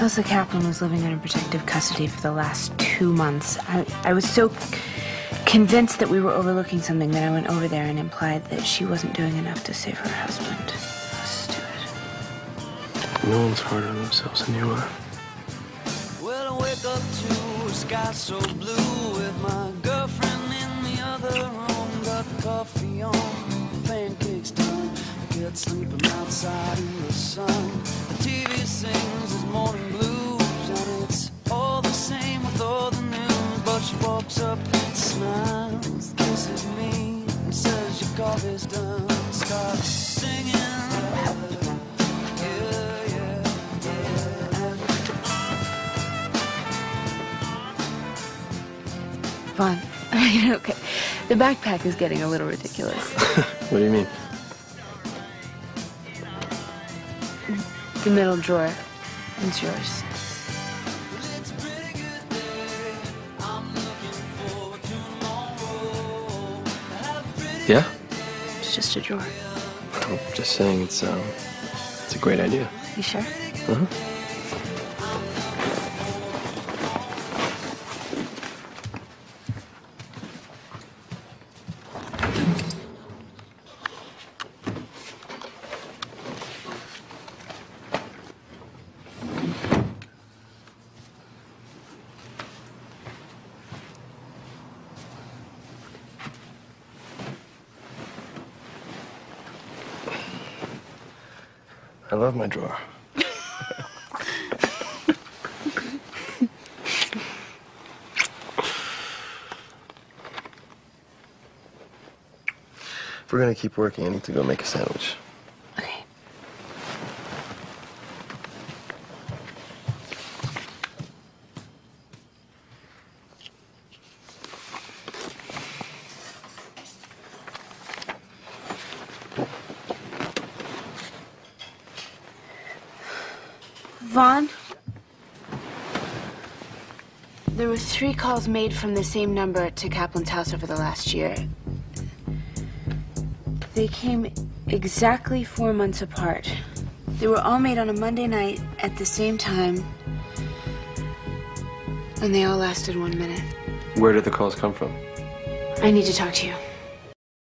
Elsa Kaplan was living under protective custody for the last two months. I, I was so convinced that we were overlooking something that I went over there and implied that she wasn't doing enough to save her husband. Stupid. No one's harder on themselves than you are. Well, I wake up to a sky so blue with my girlfriend in the other room. Got the coffee on, But she walks up, smiles, kisses me, and says your coffee's done. Starts singing. Yeah, yeah, yeah. And okay. The backpack is getting a little ridiculous. What do you mean? The middle drawer. It's yours. Yeah? It's just a drawer. I'm just saying it's um it's a great idea. You sure? Uh-huh. I love my drawer. if we're gonna keep working, I need to go make a sandwich. Vaughn? There were three calls made from the same number to Kaplan's house over the last year. They came exactly four months apart. They were all made on a Monday night at the same time, and they all lasted one minute. Where did the calls come from? I need to talk to you.